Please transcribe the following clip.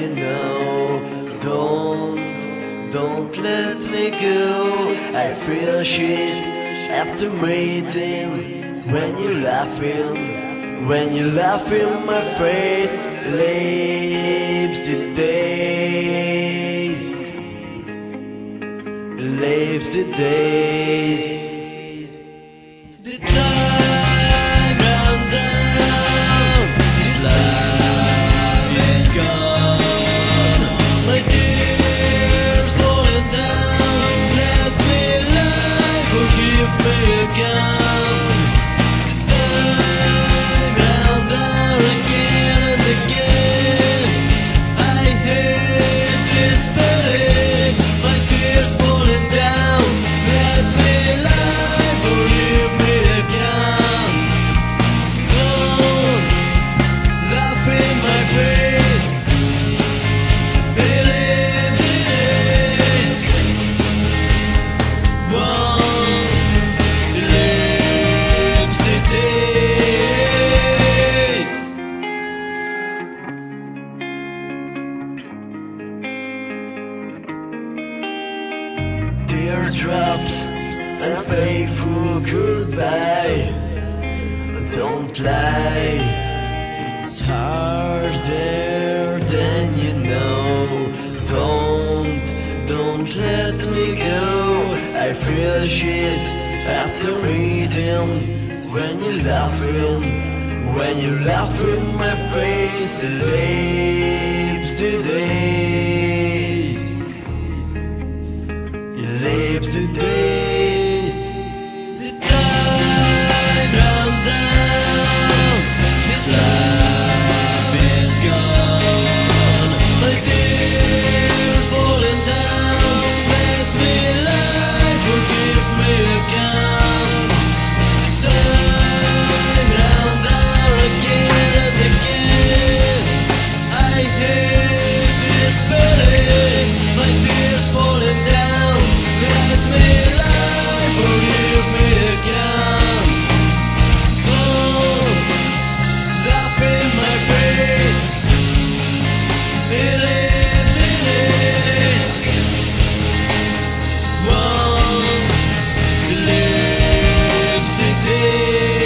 you know. Don't, don't let me go. I feel shit after meeting. When you're laughing, when you're laughing, my face, leaves the days, leaves the days. The time Teardrops and faithful goodbye. Don't lie, it's harder than you know. Don't, don't let me go. I feel shit after meeting. When you're laughing, when you laugh in my face, it lips today. day.